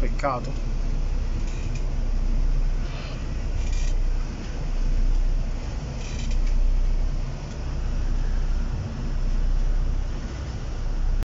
Peccato.